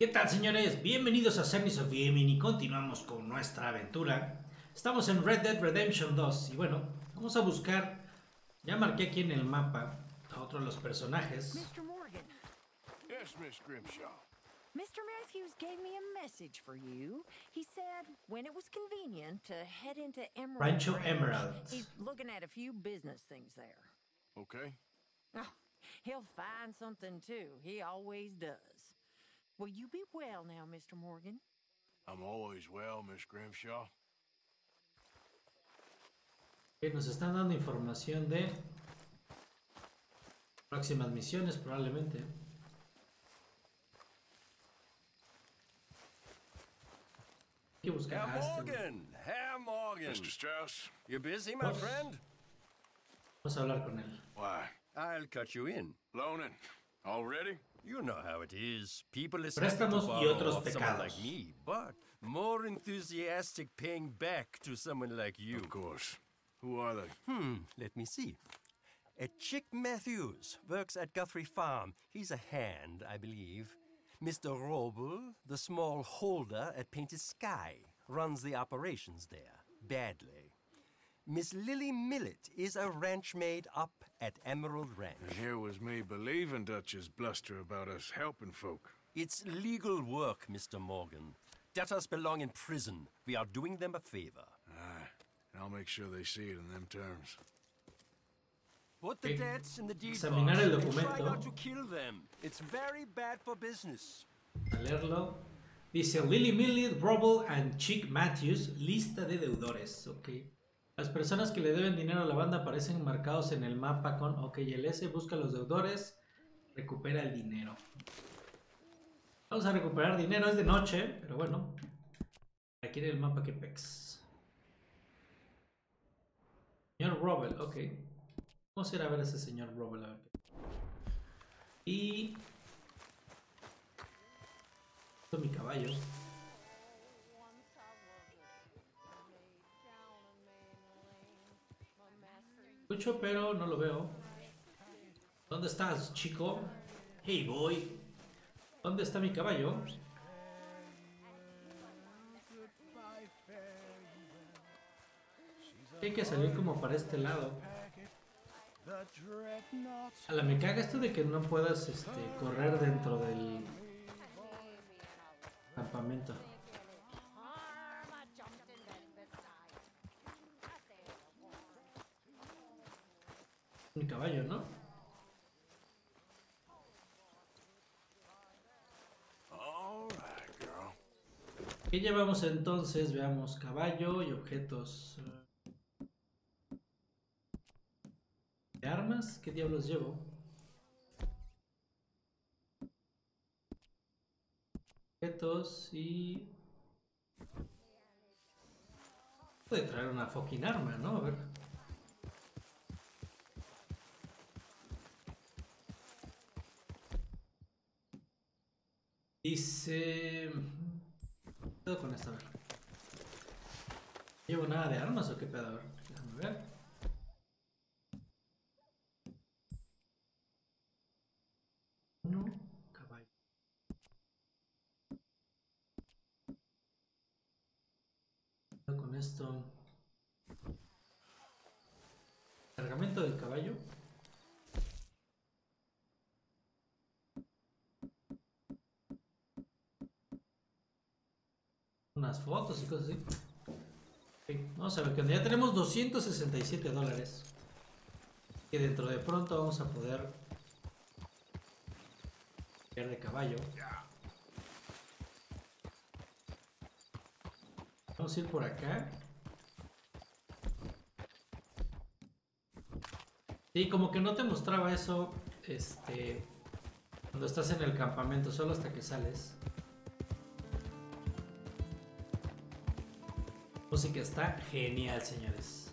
¿Qué tal señores? Bienvenidos a Semis of Gaming y continuamos con nuestra aventura. Estamos en Red Dead Redemption 2 y bueno, vamos a buscar, ya marqué aquí en el mapa a otro de los personajes. Mr. Morgan, Yes, Miss Grimshaw. Mr. Matthews gave me a message for you. He said when it was convenient to head into Emerald Rancho Ranch. Emerald. He's looking at a few business things there. Okay. Oh, he'll find something too. He always does. Will you be well now, Mr. Morgan? I'm always well, Miss Grimshaw. Nos están dando información de próximas misiones probablemente. Herr este. Morgan! Herr Morgan! Mr. Strauss? You busy, my friend? Vamos a hablar con él. Why? I'll cut you in. Loaning? Already? You know how it is. People is Préstamos y to otros borrow someone like me, but more enthusiastic paying back to someone like you. Of course. Who are they? Hmm, let me see. A Chick Matthews works at Guthrie Farm. He's a hand, I believe. Mr. Roble, the small holder at Painted Sky, runs the operations there, badly. Miss Lily Millet is a ranch maid up at Emerald Ranch. And here was me believing Dutch's bluster about us helping folk. It's legal work, Mr. Morgan. Debtors belong in prison. We are doing them a favor. Aye. And I'll make sure they see it in them terms. Put the debts in the deed Examinar box el and try documento. not to kill them. It's very bad for business. A leerlo. Dice Lily Millet, Rubble and Chick Matthews, lista de deudores. Ok. Las personas que le deben dinero a la banda aparecen marcados en el mapa con OK. El S busca a los deudores, recupera el dinero. Vamos a recuperar dinero, es de noche, pero bueno. Aquí en el mapa que pex. Señor Rubble, ok. Vamos a ir a ver a ese señor Rubble. A ver Y esto es mi caballo. Escucho, pero no lo veo. ¿Dónde estás, chico? Hey, boy. ¿Dónde está mi caballo? Hay que salir como para este lado. A la me caga esto de que no puedas este, correr dentro del campamento. Mi caballo, ¿no? ¿Qué llevamos entonces? Veamos caballo y objetos. ¿De armas? ¿Qué diablos llevo? Objetos y... Puede traer una fucking arma, ¿no? A ver. Dice... ¿Qué pedo con esto? ¿No ¿Llevo nada de armas o qué pedo? A ver, déjame ver. Fotos y cosas así. Vamos a ver que ya tenemos 267 dólares. Que dentro de pronto vamos a poder de caballo. Vamos a ir por acá. Sí, como que no te mostraba eso, este, cuando estás en el campamento, solo hasta que sales. Música está genial, señores.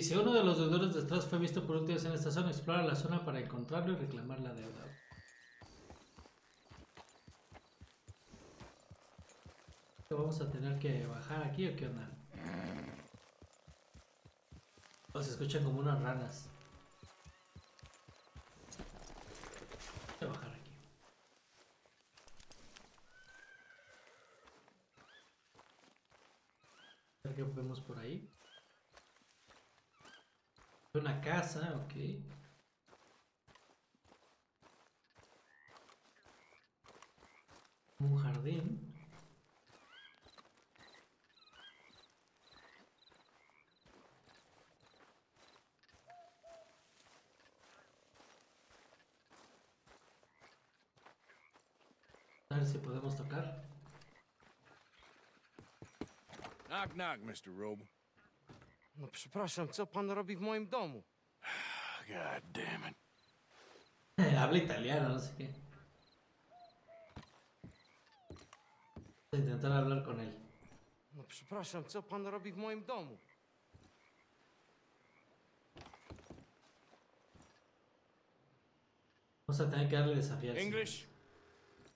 Dice, uno de los deudores detrás fue visto por última en esta zona. Explora la zona para encontrarlo y reclamar la deuda. Vamos a tener que bajar aquí o qué onda. O se escuchan como unas ranas. Voy a bajar aquí. A ver qué vemos por ahí. Una casa, ok. Un jardín. A ver si podemos tocar. Knock, knock, Mr. Roble. No przepraszam, co pan robi w moim domu? God damn it. Habla italiano, no sé qué. Intentar hablar con él. No przepraszam, co pan robi w moim domu? Vamos a tener que darle desafiar. English?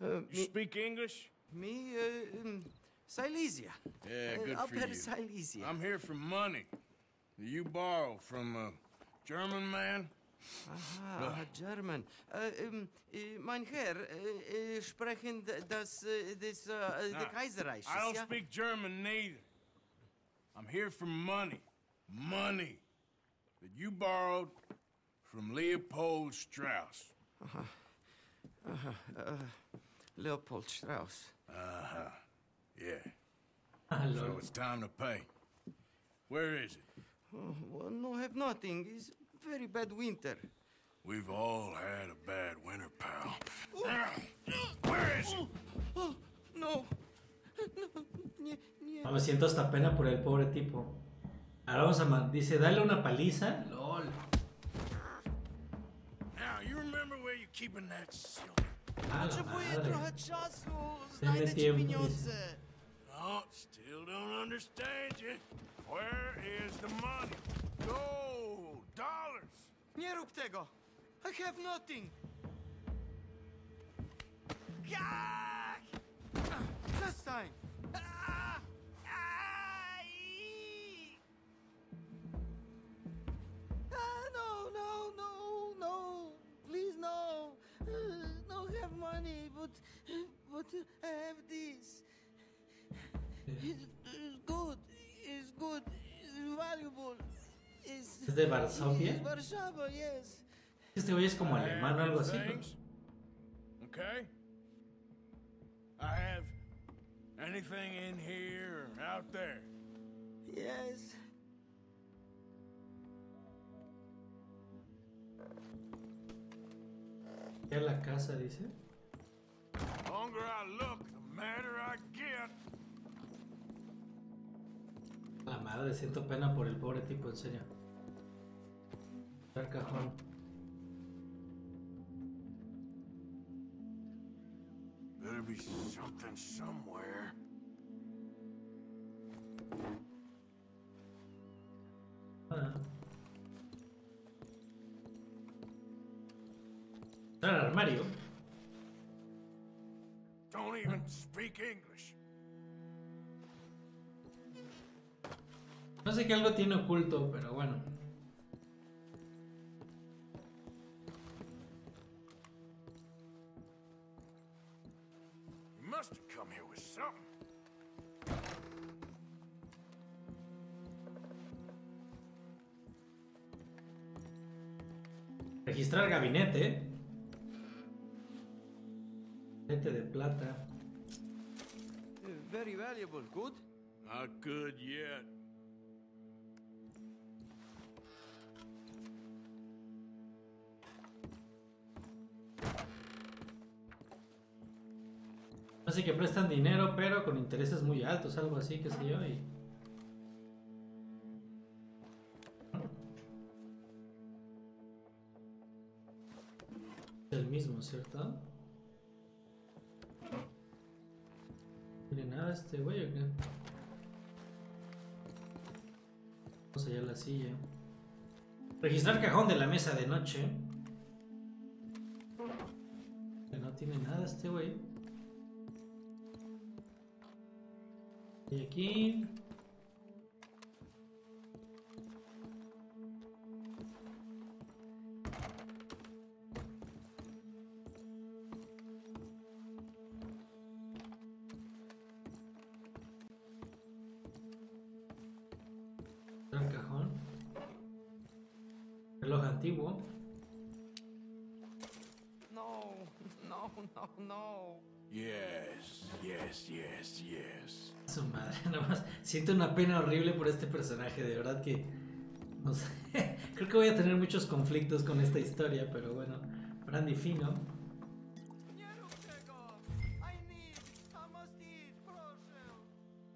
E, You speak English? mi e, em, Silesia. Yeah, E, good for Upper you. Silesia. I'm here for money. That You borrow from a German man? Aha, German. E, em, e, mein Herr, e, e, sprechen das, das, uh, Nah, the Kaiserreich, I don't ja? speak German neither. I'm here for money. Money that you borrowed from Leopold Strauss. Leopold Strauss. Uh-huh. Yeah. Ah, So it's time to pay. Where is it? Oh, well, no, have nothing. It's very bad winter. We've all had a bad winter, pal. Ah! Where is it? Oh, oh no. No, nie, nie. No, ah, me siento hasta pena por el pobre tipo. Ahora vamos a... ma- Dice, dale una paliza. LOL. Now, you remember where you're keeping that silver? Ah, a la madre. trochę czasu. Dajmy Znajdę ci tiempo, pieniądze. Oh, still don't understand you. Where is the money? Gold, dollars. Nie rób tego. I have nothing. Jak! Przestań. No, no, no, no. Please, no. No have money, but, but I have this. It's good. Good. It's valuable. It's, ¿Es de Varsovia? Yes. Este güey es como alemán o algo así. Okay? I have anything in here or out there. Yes. Ya la casa, dice. The longer I look, the madder I get. La madre, siento pena por el pobre tipo, en serio. El cajón. Better be something somewhere. Sé qué algo tiene oculto, pero bueno. algo así, qué sé yo, y... El mismo, ¿cierto? Tiene nada ah, este güey, ¿o qué? Vamos allá a la silla. Registrar cajón de la mesa de noche. Que no tiene nada este güey. Aquí. Siento una pena horrible por este personaje, de verdad que. No sé. Creo que voy a tener muchos conflictos con esta historia, pero bueno. Brandy fino.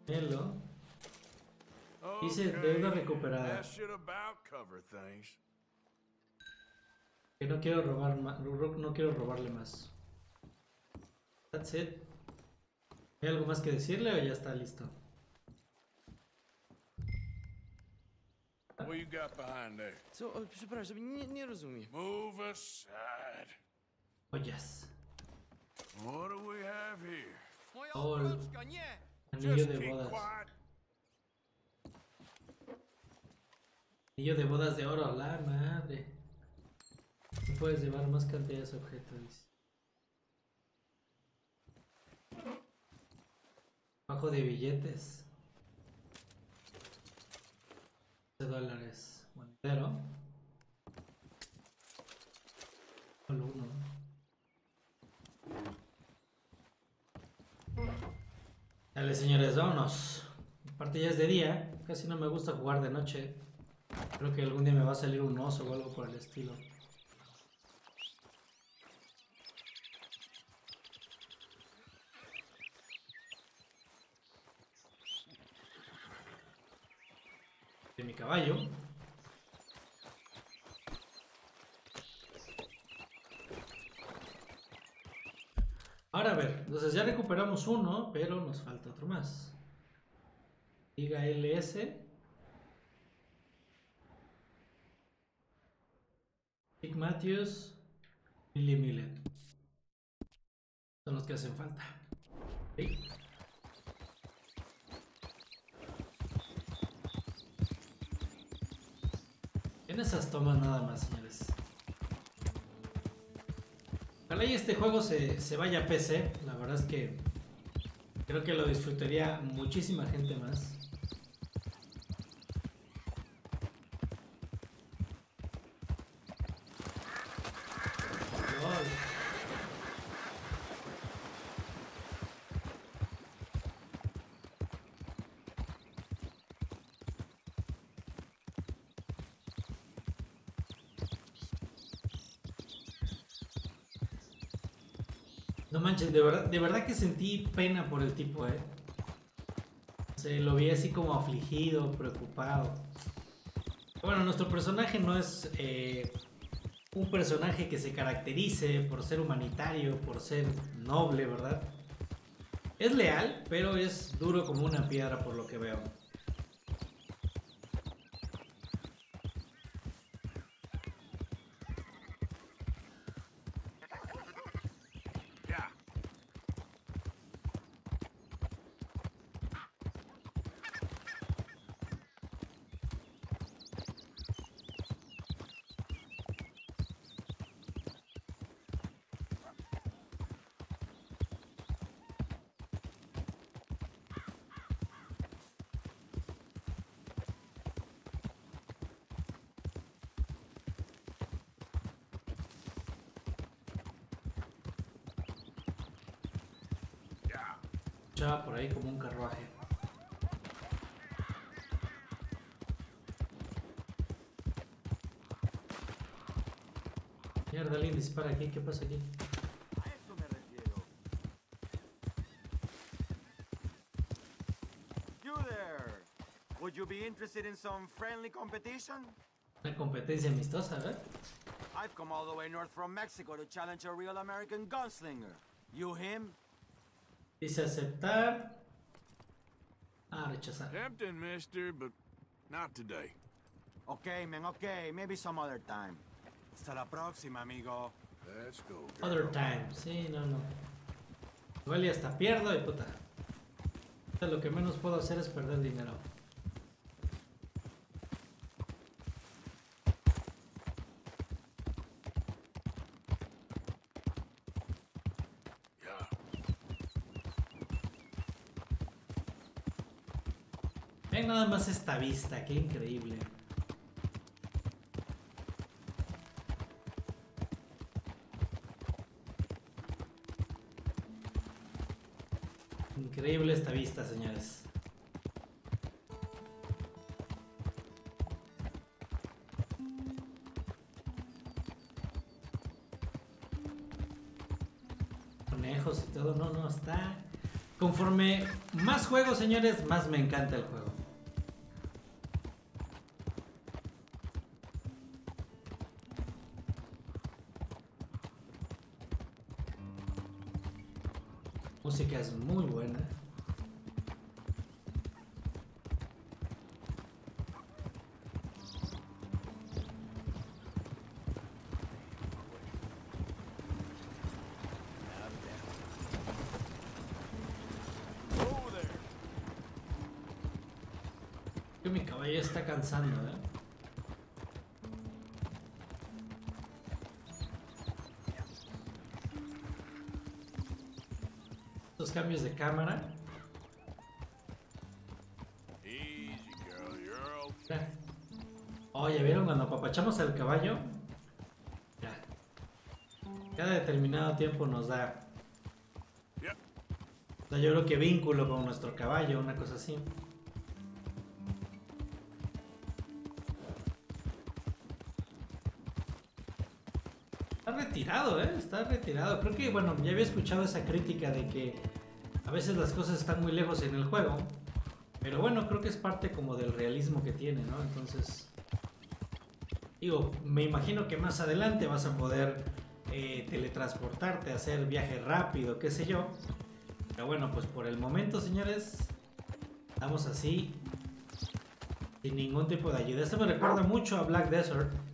Melo. Dice deuda recuperada. Que no quiero robar más. No quiero robarle más. That's it. ¿Hay algo más que decirle o ya está listo? What you got behind there? Co? O, przepraszam, nie, nie rozumiem. Move aside. Ollas. What do we have here? Moja O, obrączka, nie! Anillo Just de keep bodas. quiet. Anillo de bodas de oro, la madre. No puedes llevar más cantidades de objetos. Bajo de billetes. De dólares. Monedero. Solo uno. Dale señores, vámonos. Aparte ya es de día. Casi no me gusta jugar de noche. Creo que algún día me va a salir un oso o algo por el estilo. Mi caballo. Ahora a ver, entonces ya recuperamos uno, pero nos falta otro más. Diga LS. Nick Matthews, Billy Millet. Son los que hacen falta. En esas tomas nada más, señores. Ojalá y este juego se, se vaya a PC. La verdad es que creo que lo disfrutaría muchísima gente más. Lol. No manches, de verdad, de verdad que sentí pena por el tipo, eh. Se lo vi así como afligido, preocupado. Bueno, nuestro personaje no es eh, un personaje que se caracterice por ser humanitario, por ser noble, ¿verdad? Es leal, pero es duro como una piedra por lo que veo. Escuchaba por ahí como un carruaje. Mierda, alguien dispara aquí. ¿Qué pasa aquí? A eso me refiero. You there! Would you be interested in some friendly competition? Una competencia amistosa, ¿verdad? I've come all the way north from Mexico to challenge a real American gunslinger. You him? Dice aceptar. Ah, rechazar. Tempting, mister, but not today. Okay, man, okay. Maybe some other time. Hasta la próxima, amigo. Let's go, girl. Other time. Sí, no, no. Igual y hasta pierdo y puta. Lo que menos puedo hacer es perder dinero. Yeah. Esta vista, qué increíble. Increíble esta vista, señores. Conejos y todo, no, no, está... Conforme más juego, señores, más me encanta el juego. Cansando, ¿eh? Los cambios de cámara. Oh, ¿ya vieron cuando apapachamos al caballo? Ya. Cada determinado tiempo nos da. O sea, yo creo que vínculo con nuestro caballo, una cosa así. Retirado, ¿eh? Está retirado. Creo que, bueno, ya había escuchado esa crítica de que a veces las cosas están muy lejos en el juego. Pero bueno, creo que es parte como del realismo que tiene, ¿no? Entonces, digo, me imagino que más adelante vas a poder eh, teletransportarte, hacer viaje rápido, qué sé yo. Pero bueno, pues por el momento, señores, estamos así, sin ningún tipo de ayuda. Esto me recuerda mucho a Black Desert.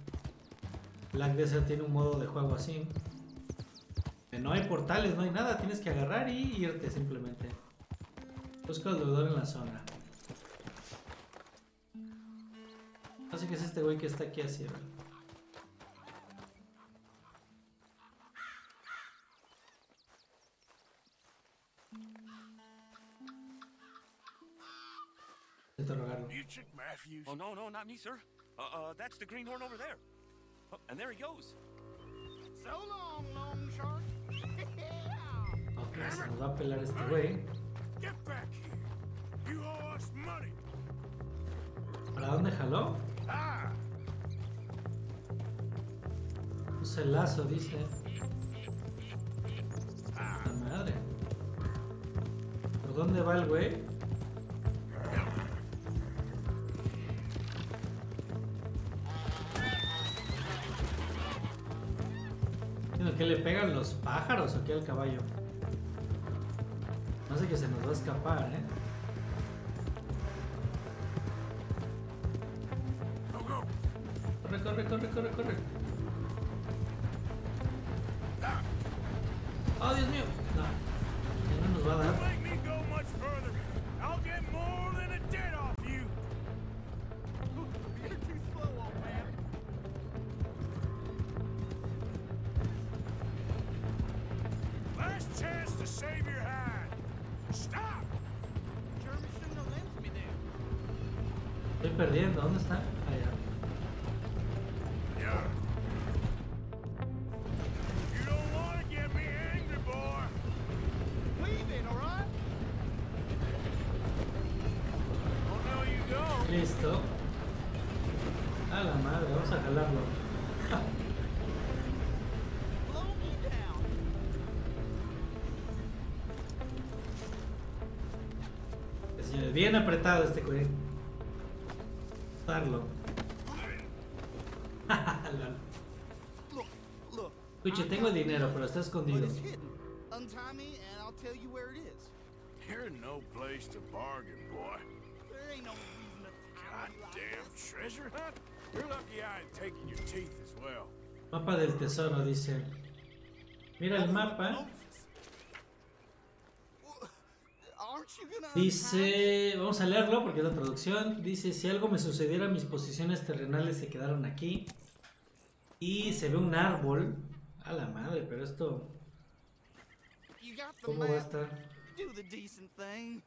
Black Desert tiene un modo de juego así. No hay portales, no hay nada, tienes que agarrar y irte simplemente. Busca el deudor en la zona. Así que es este güey que está aquí así, ¿verdad? Interrogarlo. Oh, no, no, not me, sir. Uh, uh, that's the greenhorn over there. Oh, and there he goes. So long, long short. Ok, se nos va a pelar este güey. Get back here. You owe us money. ¿Para dónde jaló? Ah! Puse el lazo, dice. La madre. ¿Por dónde va el güey? Que le pegan los pájaros aquí al caballo. No sé que se nos va a escapar, ¿eh? Corre, corre, corre, corre, corre. Oh, Dios mío. No. No nos va a dar. Oh, no, you don't. Listo. A la madre, vamos a jalarlo. Bien apretado este güey. I'm tengo el dinero, pero está escondido. You're no place to bargain, boy. There ain't no reason to Goddamn treasure hunt? You're lucky I ain't taking your teeth as well. Mapa del tesoro, dice. Mira el mapa. Dice, vamos a leerlo porque es la traducción. Dice, si algo me sucediera, mis posiciones terrenales se quedaron aquí. Y se ve un árbol. A la madre, pero esto, ¿cómo va a estar? Do the decent thing.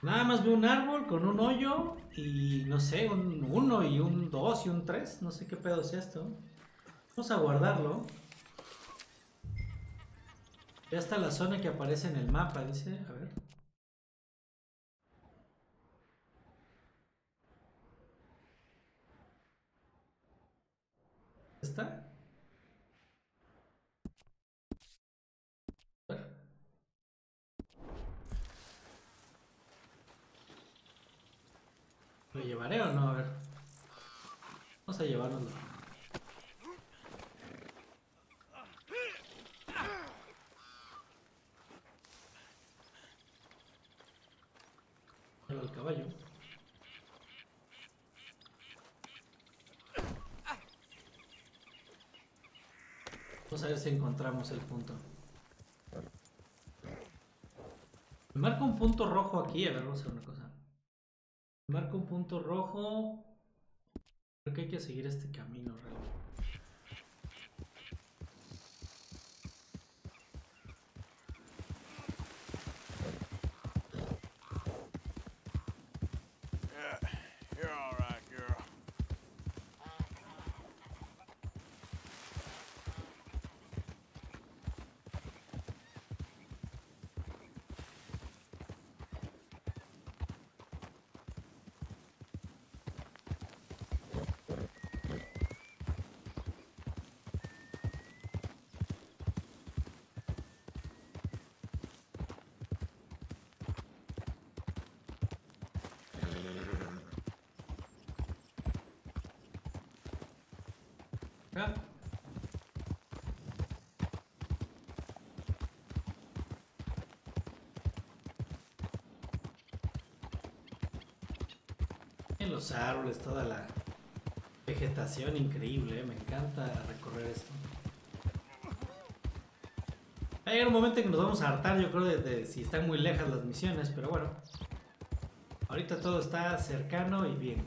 Nada más veo un árbol con un hoyo y no sé, un 1 y un 2 y un 3. No sé qué pedo es esto. Vamos a guardarlo. Ya está la zona que aparece en el mapa, dice. A ver. ¿Lo llevaré o no? A ver. Vamos a llevárnoslo. Al caballo. Vamos a ver si encontramos el punto. Me marca un punto rojo aquí. A ver, vamos a hacer una cosa. Me marca un punto rojo. Creo que hay que seguir este camino realmente. Yeah, you're all right, girl. Acá. En los árboles, toda la vegetación increíble, ¿eh? me encanta recorrer esto. Va a llegar un momento en que nos vamos a hartar, yo creo, de, de si están muy lejas las misiones, pero bueno. Ahorita todo está cercano y bien.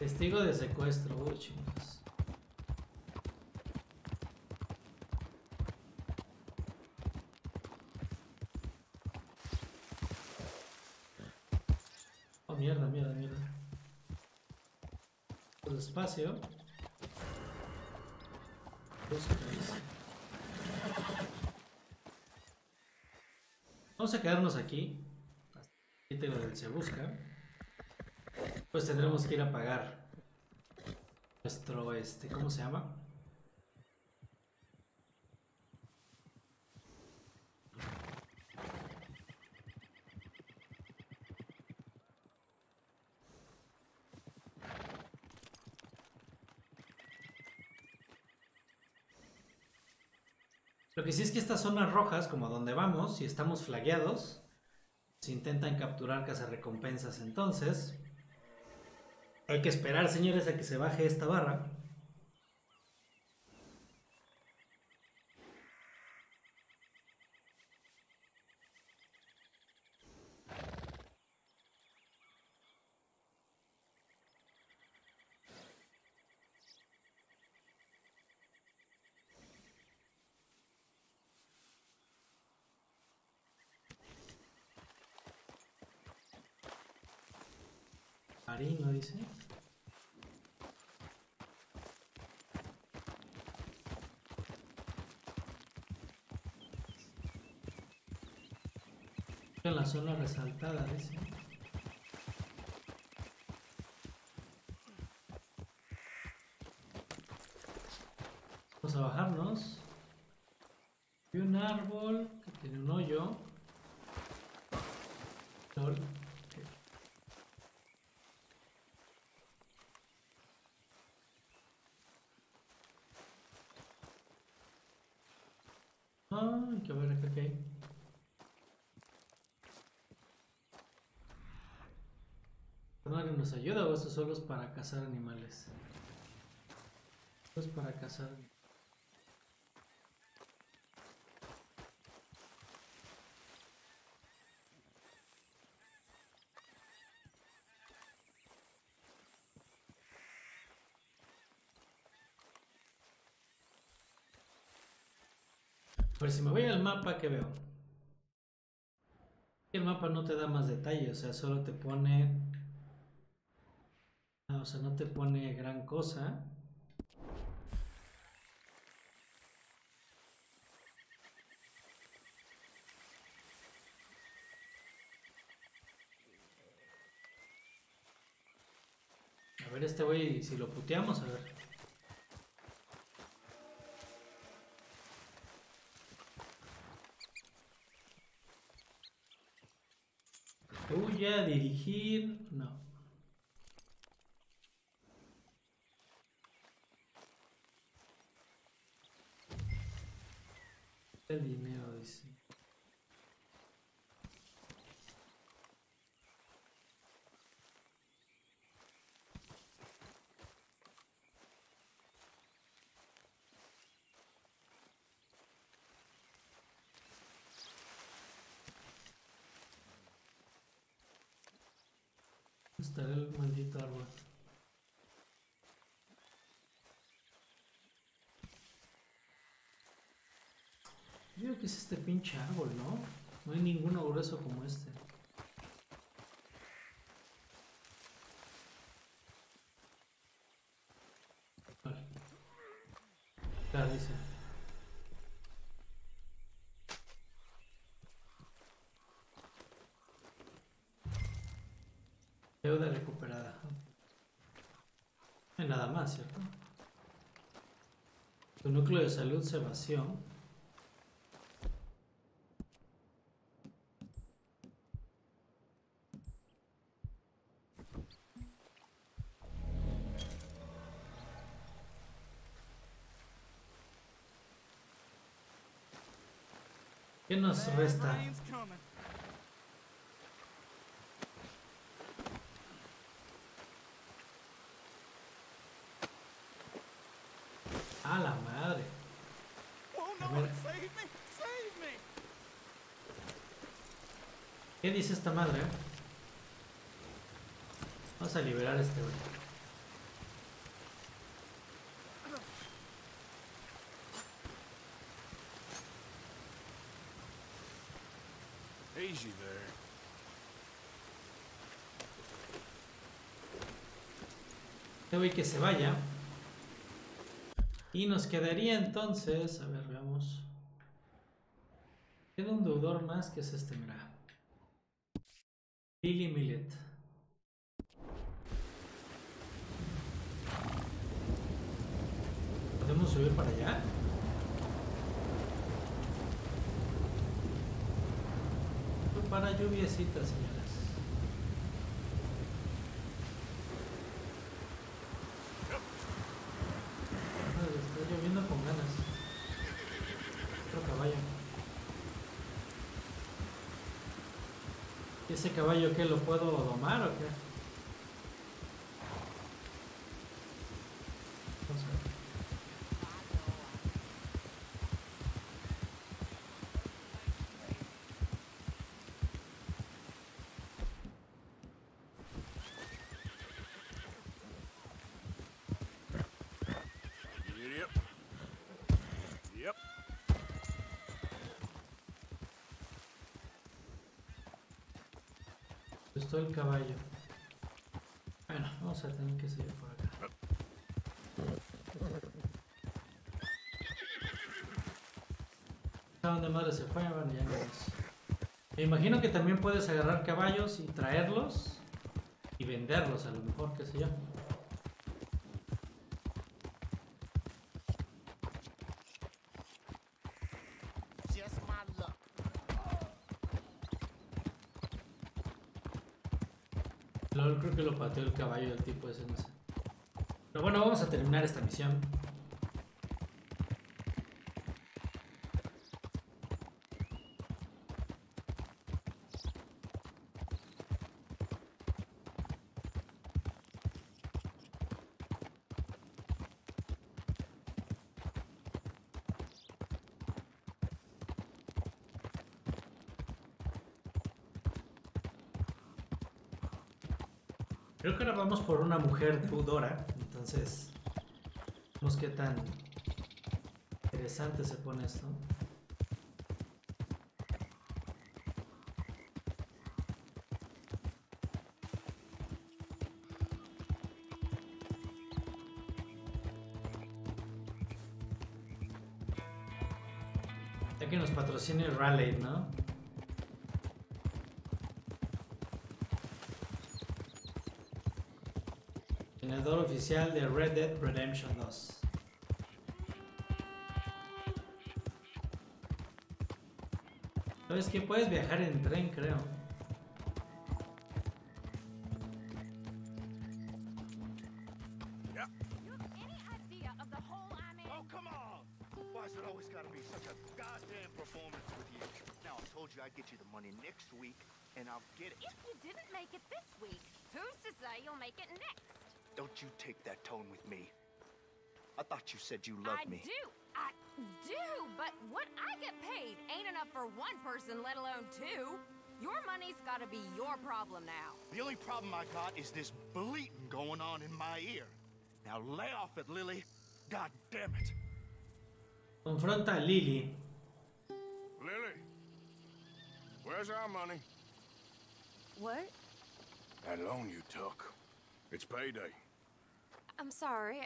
Testigo de secuestro, uy. Oh, mierda, mierda, mierda. Dice. Vamos a quedarnos aquí. Aquí tengo el se busca. Pues tendremos que ir a pagar nuestro, este, ¿cómo se llama? Lo que sí es que estas zonas rojas, como donde vamos, si estamos flagueados, se intentan capturar recompensas entonces. Hay que esperar, señores, a que se baje esta barra. Marino dice. En la zona resaltada, dice. Vamos a bajarnos. Hay un árbol que tiene un hoyo. Lol. Ok. Ah, hay que ver acá qué hay. Madre ayuda o esto solo es para cazar animales. Esto es para cazar. A ver, si me voy al mapa, ¿qué veo? El mapa no te da más detalle, o sea, solo te pone... O sea, no te pone gran cosa. A ver este güey, si lo puteamos, a ver. Huya, dirigir, no. El dinero, dice. ¿Dónde estará el maldito árbol? Que es este pinche árbol, ¿no? No hay ninguno grueso como este. Claro, dice. Deuda recuperada. Nada más, ¿cierto? Tu núcleo de salud se vació. ¿Qué resta? A la madre. ¿Qué dice esta madre? Vamos a liberar este. Easy there. Que se vaya. Y nos quedaría entonces, a ver, veamos. Queda un deudor más que es este, mira. Billy Millet. ¿Podemos subir para allá? Fue Lluviecita, señoras. Está lloviendo con ganas. Otro caballo. ¿Y ese caballo qué? ¿Lo puedo domar o qué? Vamos a ver. Yep. Yep. Gustó el caballo. Bueno, vamos a tener que seguir por acá. ¿A dónde madre se fue? Me imagino que también puedes agarrar caballos y traerlos y venderlos, a lo mejor, qué sé yo. LOL, creo que lo pateó caballo del tipo ese, no sé. Pero bueno, vamos a terminar esta misión. Creo que ahora vamos por una mujer deudora, entonces vemos qué tan interesante se pone esto. Ya que nos patrocine Raleigh, ¿no? Tenedor oficial de Red Dead Redemption 2. ¿Sabes que Puedes viajar en tren, creo. You said you loved I do. I do. But what I get paid ain't enough for one person, let alone two. Your money's gotta be your problem now. The only problem I got is this bleating going on in my ear. Now lay off it, Lily. God damn it. Confronta Lily. Lily, where's our money? What? That loan you took. It's payday. I'm sorry.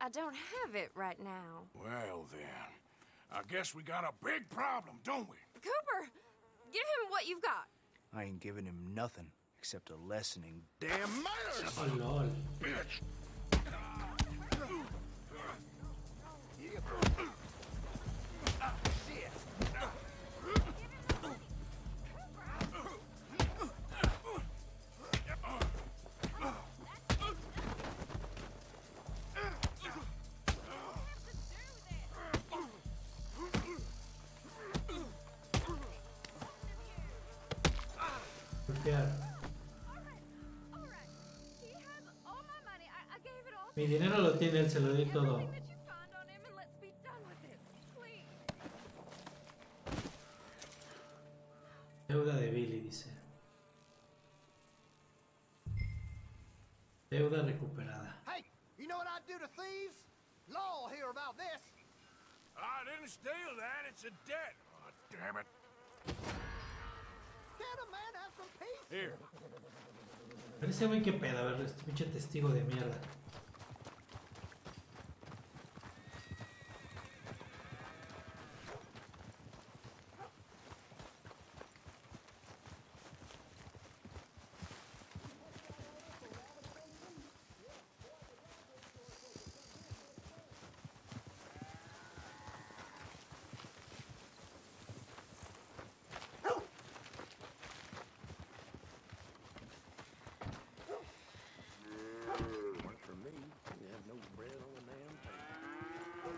I don't have it right now. Well then, I guess we got a big problem, don't we? Cooper, give him what you've got. I ain't giving him nothing except a lessening damn manners. Oh, lol. Bitch! Mi dinero lo tiene él, se lo di todo. Deuda de Billy, dice. Deuda recuperada. Hey, you know what I'd do to thieves? Law will hear about this. I didn't steal that, it's a debt. Oh, damn it. Here, ese güey qué pedo, a ver, este pinche testigo de mierda. Work for me. You have no bread on the damn table.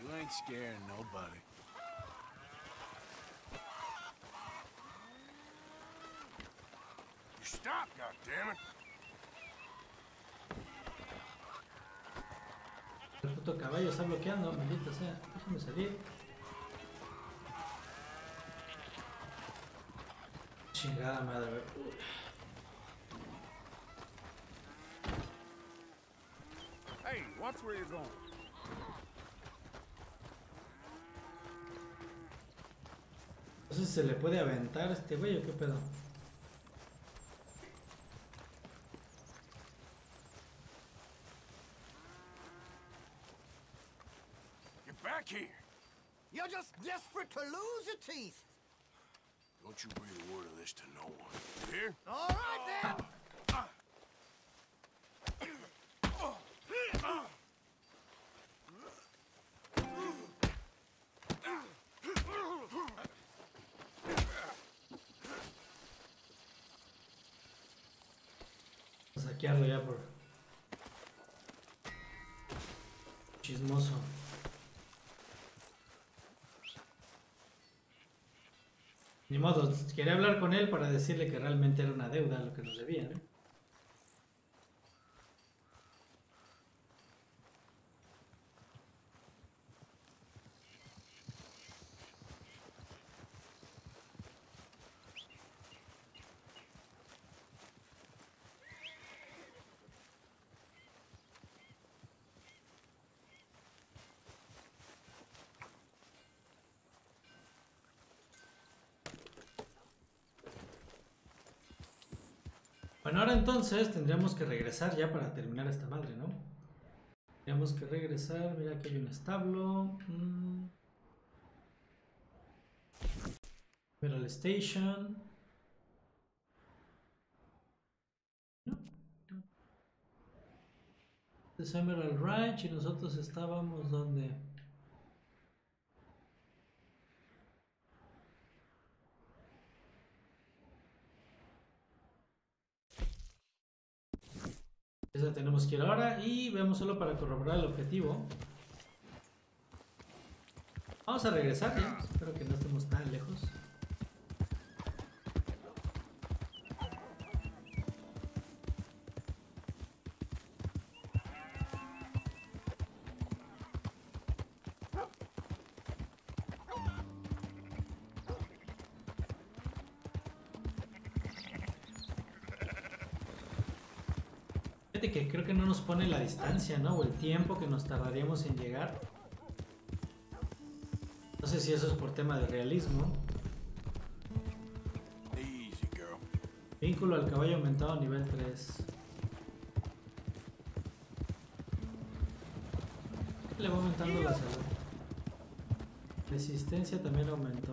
You ain't scaring nobody. You stop, goddammit! El puto caballo está bloqueando, maldita sea. Déjame salir. Chingada madre. Uy. Hey, watch where you're going. Entonces se le puede aventar a este güey o qué pedo. Get back here! You're just desperate to lose your teeth. Don't you breathe a word of this to no one. You hear? All right then. Hackearlo ya por chismoso. Ni modo, quería hablar con él para decirle que realmente era una deuda lo que nos debían. ¿eh? Bueno, ahora entonces tendríamos que regresar ya para terminar esta madre, ¿no? Tendríamos que regresar. Mira que hay un establo. Mm. Mineral Station. No, Emerald Ranch y nosotros estábamos donde. Ir ahora y vemos solo para corroborar el objetivo. Vamos a regresar ya. Espero que no estemos distancia, ¿no? O el tiempo que nos tardaríamos en llegar. No sé si eso es por tema de realismo. Easy, girl. Vínculo al caballo aumentado a nivel 3. Le va aumentando la salud. Resistencia también aumentó.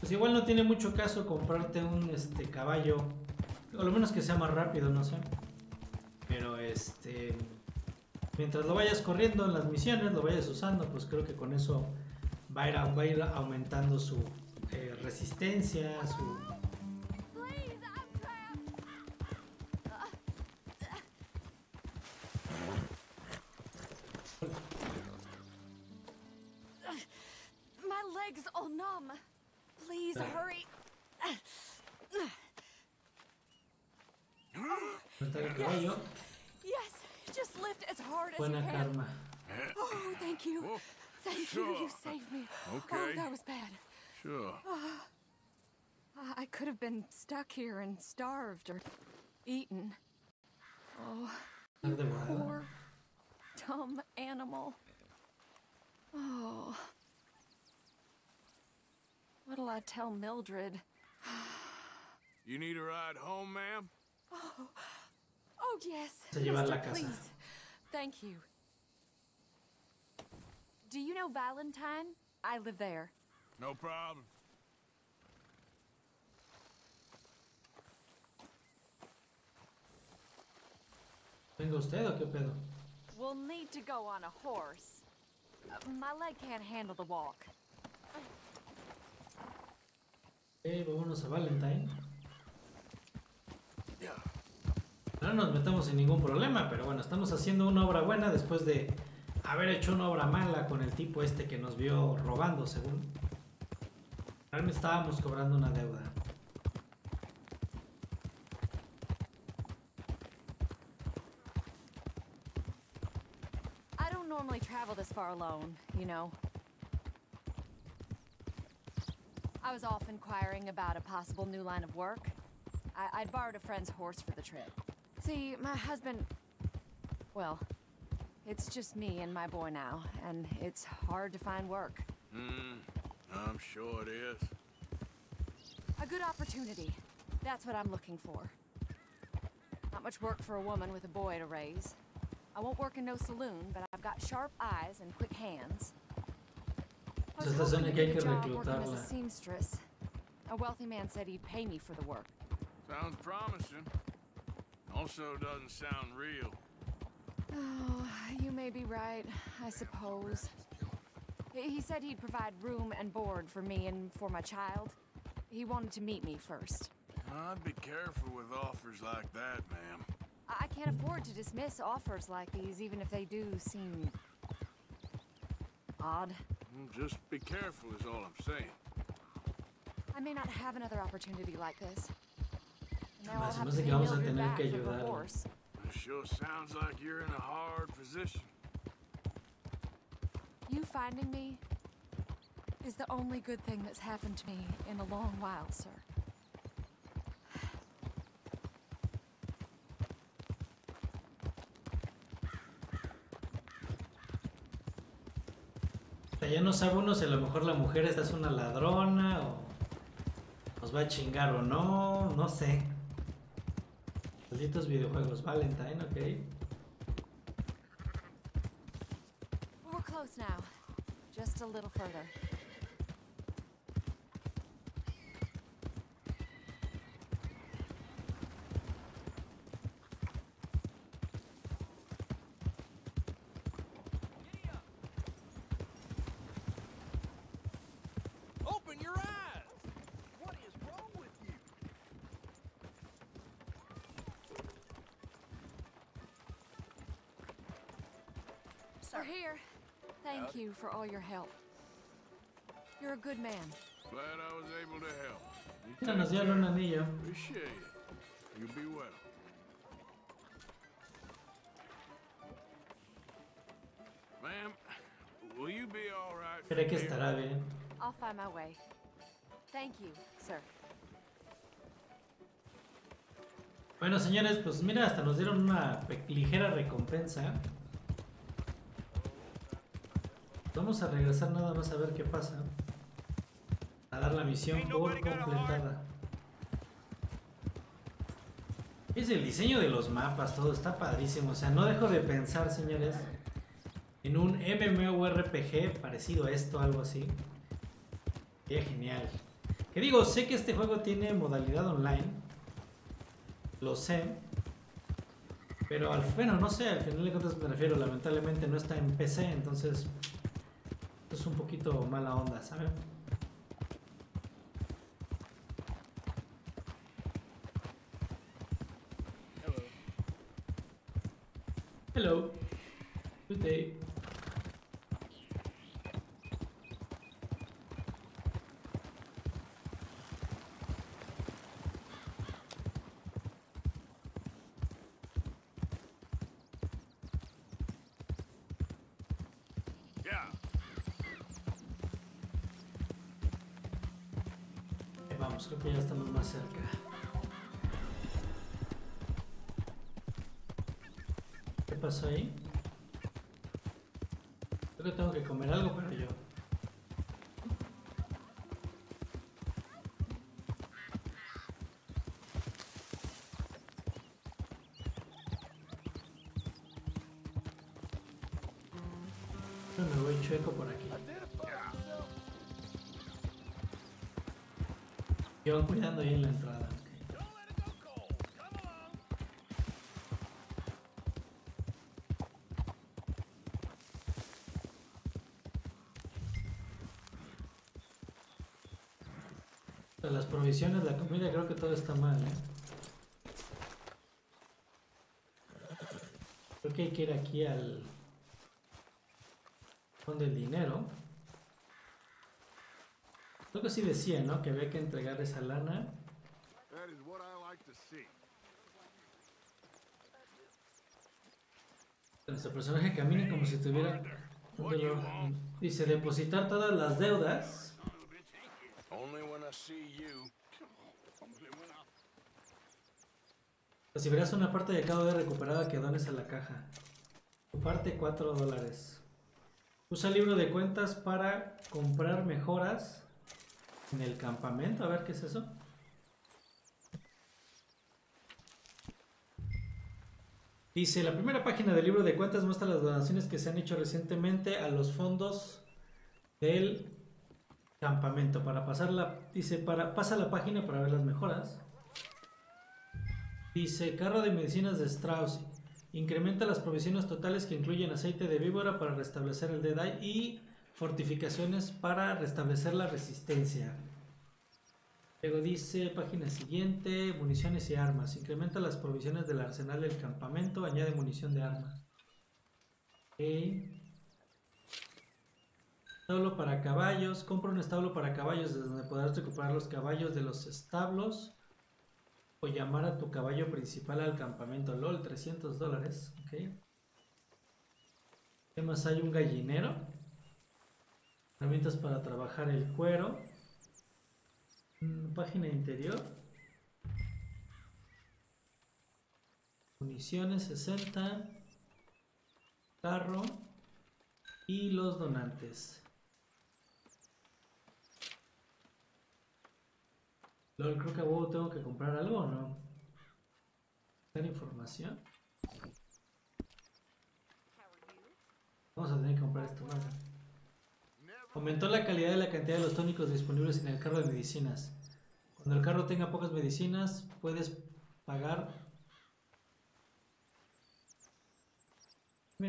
Pues igual no tiene mucho caso comprarte un este caballo. O lo menos que sea más rápido, no sé. Pero este. Mientras lo vayas corriendo en las misiones, lo vayas usando, pues creo que con eso va a ir, va a ir aumentando su eh, resistencia, su. My legs all numb. Please hurry. Apretar el caballo. Yes, just lift as hard as you can. karma. Oh, thank you. Oh, Thank you. sure. You saved me. Oh, Okay. that was bad. Sure. I- I could have been stuck here and starved or eaten. Oh, Estar devorada. poor, dumb animal. Oh. What'll I tell Mildred? You need a ride home, ma'am? Oh, oh yes. Se lleva a la casa. Please. Thank you. Do you know Valentine? I live there. No problem. ¿Venga usted o qué pedo? We'll need to go on a horse. Uh, my leg can't handle the walk. Ok, vámonos a Valentine. No nos metemos en ningún problema, pero bueno, estamos haciendo una obra buena después de haber hecho una obra mala con el tipo este que nos vio robando, según. Realmente estábamos cobrando una deuda. I don't normally travel this far alone, you know. I was off inquiring about a possible new line of work. I- I'd borrowed a friend's horse for the trip. See, my husband. Well, it's just me and my boy now, and it's hard to find work. Hmm, I'm sure it is. A good opportunity. That's what I'm looking for. Not much work for a woman with a boy to raise. I won't work in no saloon, but I've got sharp eyes and quick hands. I was Se hoping to get a job working as a seamstress. A wealthy man said he'd pay me for the work. Sounds promising. Also doesn't sound real. Oh, you may be right, I suppose. He said he'd provide room and board for me and for my child. He wanted to meet me first. I'd be careful with offers like that, ma'am. I I can't afford to dismiss offers like these, even if they do seem odd. Mm, Just be careful is all I'm saying. I may not have another opportunity like this. Además, se me hace que vamos a tener que. It sure sounds like you're in a hard position. You finding me is the only good thing that's happened to me in a long while, sir. Ya no sabe uno si a lo mejor la mujer esta es una ladrona o nos va a chingar o no, no sé. Malditos videojuegos, Valentine, ok. We're close now. Just a little further. Open your eyes! What is wrong with you? We're here. Thank you for all your help. You're a good man. Glad I was able to help. You Mira, take nos dieron un care. anillo. Appreciate it. You be well. Ma'am, will you be all right? Cree que estará bien. I'll find my way. Thank you, sir. Bueno, señores, pues mira, hasta nos dieron una ligera recompensa. Vamos a regresar nada más a ver qué pasa. A dar la misión por completada. Es el diseño de los mapas, todo está padrísimo. O sea, no dejo de pensar, señores, en un MMORPG parecido a esto, algo así. Qué genial. Que digo, sé que este juego tiene modalidad online. Lo sé. Pero al bueno, no sé, al final de cuentas me refiero, lamentablemente no está en PC, entonces es un poquito mala onda, ¿saben? Hello. Good day. Yeah. Vamos, creo que ya estamos más cerca. ¿Qué pasó ahí? Creo que tengo que comer algo, pero. Yo Yo cuidando ahí en la entrada. Las provisiones, la comida, creo que todo está mal, ¿eh? Creo que hay que ir aquí al... Donde el dinero. Sí decía, ¿no? Que había que entregar esa lana. Nuestro personaje camina como si tuviera. Dice depositar todas las deudas. Recibirás una parte de cada deuda recuperada que dones a la caja. Tu parte 4 dólares. Usa el libro de cuentas para comprar mejoras en el campamento. A ver qué es eso. Dice, la primera página del libro de cuentas muestra las donaciones que se han hecho recientemente a los fondos del campamento. Para pasar la, dice, para, pasa la página para ver las mejoras. Dice, carro de medicinas de Strauss. Incrementa las provisiones totales que incluyen aceite de víbora para restablecer el Dead Eye y fortificaciones para restablecer la resistencia. Luego dice, página siguiente, municiones y armas. Incrementa las provisiones del arsenal del campamento, añade munición de armas. Ok. Establo para caballos. Compra un establo para caballos desde donde podrás recuperar los caballos de los establos. O llamar a tu caballo principal al campamento. LOL, 300 dólares. Ok. ¿Qué más hay? Un gallinero. Herramientas para trabajar el cuero. Mm, Página interior. Municiones 60. Carro. Y los donantes. Lol, creo que a huevo tengo que comprar algo no. ¿Dar información? Vamos a tener que comprar esto más. Aumentó la calidad de la cantidad de los tónicos disponibles en el carro de medicinas. Cuando el carro tenga pocas medicinas, puedes pagar.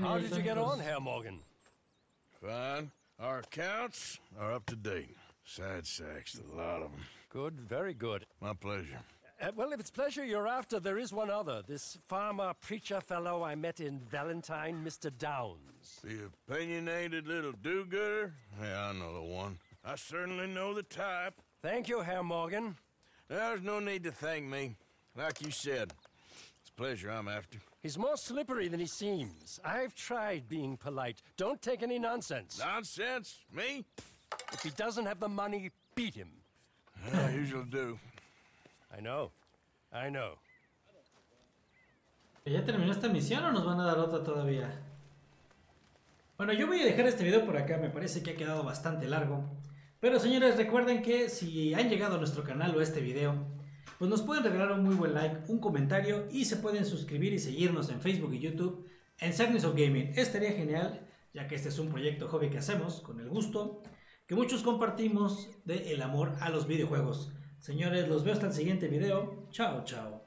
How did you get on, Herr Morgan? Fine. Our accounts are up to date. Sad sacks, a lot of them. Good, very good. My pleasure. Uh, well, if it's pleasure you're after, there is one other. This farmer preacher fellow I met in Valentine, Mr. Downs. The opinionated little do-gooder? Yeah, I know the one. I certainly know the type. Thank you, Herr Morgan. There's no need to thank me. Like you said, it's pleasure I'm after. He's more slippery than he seems. I've tried being polite. Don't take any nonsense. Nonsense? Me? If he doesn't have the money, beat him. I usually do. I know. I know. ¿Ya terminó esta misión o nos van a dar otra todavía? Bueno, yo voy a dejar este video por acá, me parece que ha quedado bastante largo. Pero señores, recuerden que si han llegado a nuestro canal o a este video, pues nos pueden regalar un muy buen like, un comentario y se pueden suscribir y seguirnos en Facebook y YouTube en Sadness of Gaming. Estaría genial, ya que este es un proyecto hobby que hacemos con el gusto, que muchos compartimos de amor a los videojuegos. Señores, los veo hasta el siguiente video. Chao, chao.